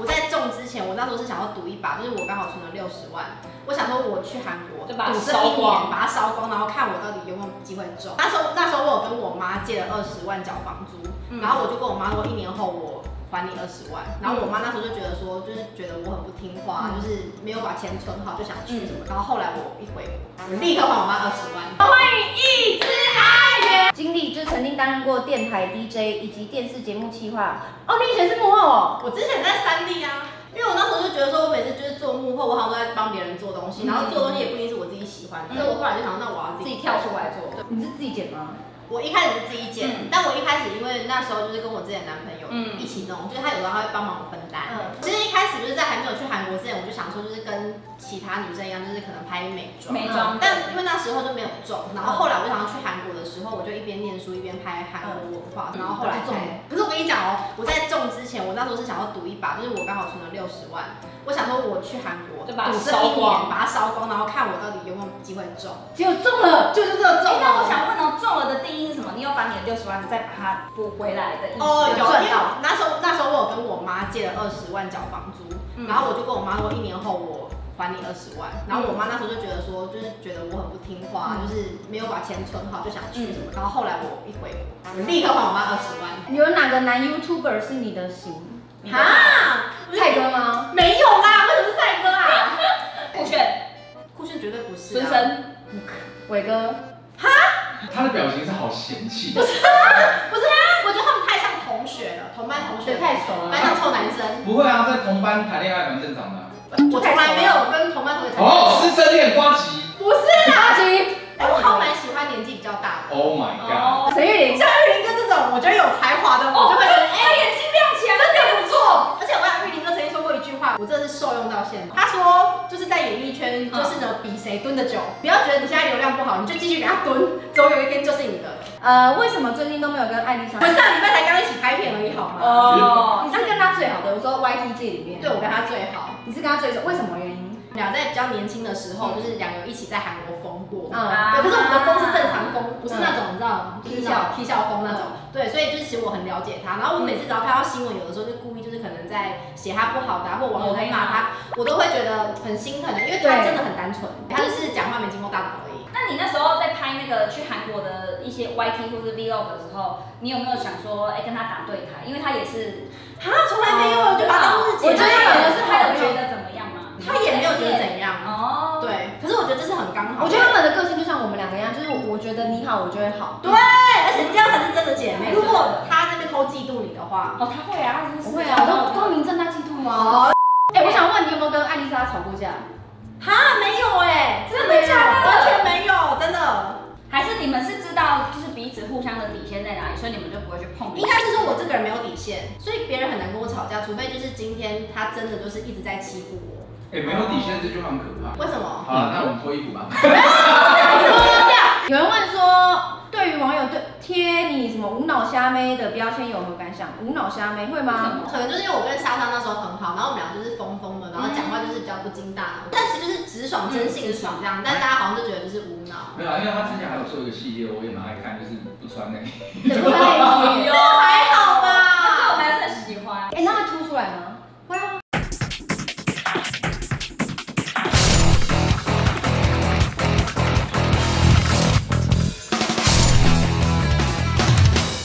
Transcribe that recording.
我在中之前，我那时候是想要赌一把，就是我刚好存了六十万，我想说我去韩国就把它赌这一年，把它烧光，然后看我到底有没有机会中。那时候那时候我有跟我妈借了二十万缴房租，嗯然后我就跟我妈说，一年后我还你二十万。然后我妈那时候就觉得说，就是觉得我很不听话，嗯就是没有把钱存好，就想去什么。然后后来我一回国，我立刻还我妈二十万欢迎一直来。经历就曾经担任过电台 DJ 以及电视节目企划。哦，你以前是幕后哦。我之前在三立啊，因为我那时候就觉得说，我每次就是做幕后，我好像都在帮别人做东西，然后做东西也不一定是我自己喜欢的，所以我后来就想，那我要自己自己跳出来做。你是自己剪吗？我一开始是自己剪，嗯但我一开始因为那时候就是跟我之前男朋友嗯一起弄，就是他有时候他会帮忙我分担。嗯其实一开始就是在还没有去韩国之前，我就想说就是跟其他女生一样，就是可能拍美妆。美妆，但因为那时候就没有中，然后后来我就想要去韩国的时候，我就一边念书一边拍韩国文化，然后后来中了。不是我跟你讲哦，我在中之前，我那时候是想要赌一把，就是我刚好存了六十万，我想说我去韩国赌这一年，把它烧光，然后看我到底有没有机会中。结果中了。就是这个中哎，那我。想问哦，中了的定义是什么？你有把你的六十万再把它补回来的意思？哦，有，因为赚到那时候那时候我有跟我妈借了二十万缴房租，嗯然后我就跟我妈说，一年后我还你二十万。然后我妈那时候就觉得说，就是觉得我很不听话，嗯就是没有把钱存好，就想去什么。然后后来我一回国，我立刻还我妈二十万。有哪个男 YouTuber 是你的型？啊，蔡哥吗？没有啦，为什么是帅哥啊？酷炫、酷炫绝对不是、啊。孙生，伟哥。他的表情是好嫌弃，不是，不是，我觉得他们太像同学了，同班同学对，太熟了班上臭男生。不会啊，在同班谈恋爱蛮正常的啊。我从来没有跟同班同学谈哦，师生恋瓜吉不是啦，阿基、哎我好蛮喜欢年纪比较大的。，Oh my god，哦，陈玉玲。像玉玲哥这种，我觉得有才华的，我就会觉得，哎、眼睛亮起来，真的不错。而且我想玉林哥曾经说过一句话，我真的是受用到现在。他说，就是在演艺圈，就是呢，比谁蹲的久。不要觉得你现在流量不好，你就继续给他蹲，总有一天就是你的。呃，为什么最近都没有跟艾丽莎我？上礼拜才刚一起拍片而已，好吗？哦，最好的，我说 YT 界里面。对，我跟他最好。你是跟他最熟，为什么原因？俩在比较年轻的时候，就是两个一起在韩国疯过。嗯，对，可是我们的疯是正常疯，不是那种你知道，就是踢笑踢笑疯那种。对，所以就是其实我很了解他，然后我每次只要看到新闻，有的时候就故意就是可能在写他不好的、啊，或网友在骂他，我都会觉得很心疼的，因为他真的很单纯，他就是讲话没经过大脑而已。那你那时候个去韩国的一些 YT 或是 Vlog 的时候，你有没有想说，哎、跟他打对台？因为他也是，啊，从来没有，我就把他当日姐。我觉得可能是他有觉得怎么样吗？他也没有觉得怎样。哦，对，可是我觉得这是很刚好。我觉得他们的个性就像我们两个一样，就是我觉得你好，我就会好。对，而且这样才是真的姐妹。如果他那边偷嫉妒你的话，哦，他会啊，他真是不会啊，我都光明正大嫉妒吗。哎，我想问你有没有跟艾丽莎吵过架？哈，没有哎，真的假的完全没有，真的。还是你们是知道就是彼此互相的底线在哪里，所以你们就不会去碰。应该是说我这个人没有底线，所以别人很难跟我吵架，除非就是今天他真的就是一直在欺负我。哎，没有底线这句话很可怕。为什么？好了，那我们脱衣服吧。有人问说，对于网友对贴你什么无脑虾妹的标签有何感想？无脑虾妹会吗？可能就是因为我跟莎莎那时候很好，然后我们俩就是疯疯的，然后讲话就是比较不经大脑，但其实就是直爽真性爽这样，但大家好像就觉得就是无脑。没有啊，因为他之前还有做一个系列，我也蛮爱看，就是不穿内衣。